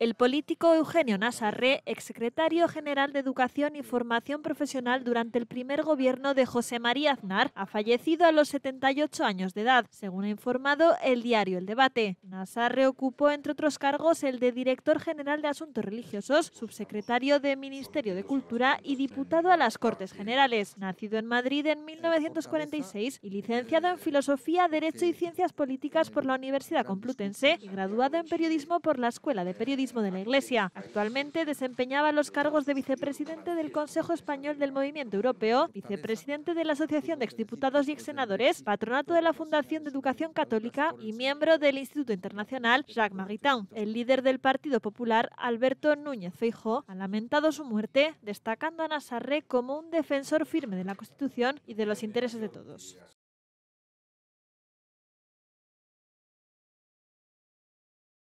El político Eugenio Nazarre, exsecretario general de Educación y Formación Profesional durante el primer gobierno de José María Aznar, ha fallecido a los 78 años de edad, según ha informado el diario El Debate. Nazarre ocupó, entre otros cargos, el de director general de Asuntos Religiosos, subsecretario de Ministerio de Cultura y diputado a las Cortes Generales. Nacido en Madrid en 1946 y licenciado en Filosofía, Derecho y Ciencias Políticas por la Universidad Complutense y graduado en Periodismo por la Escuela de Periodismo de la Iglesia. Actualmente desempeñaba los cargos de vicepresidente del Consejo Español del Movimiento Europeo, vicepresidente de la Asociación de Exdiputados y Exsenadores, patronato de la Fundación de Educación Católica y miembro del Instituto Internacional Jacques Maritain. El líder del Partido Popular, Alberto Núñez Feijó, ha lamentado su muerte, destacando a Nasarre como un defensor firme de la Constitución y de los intereses de todos.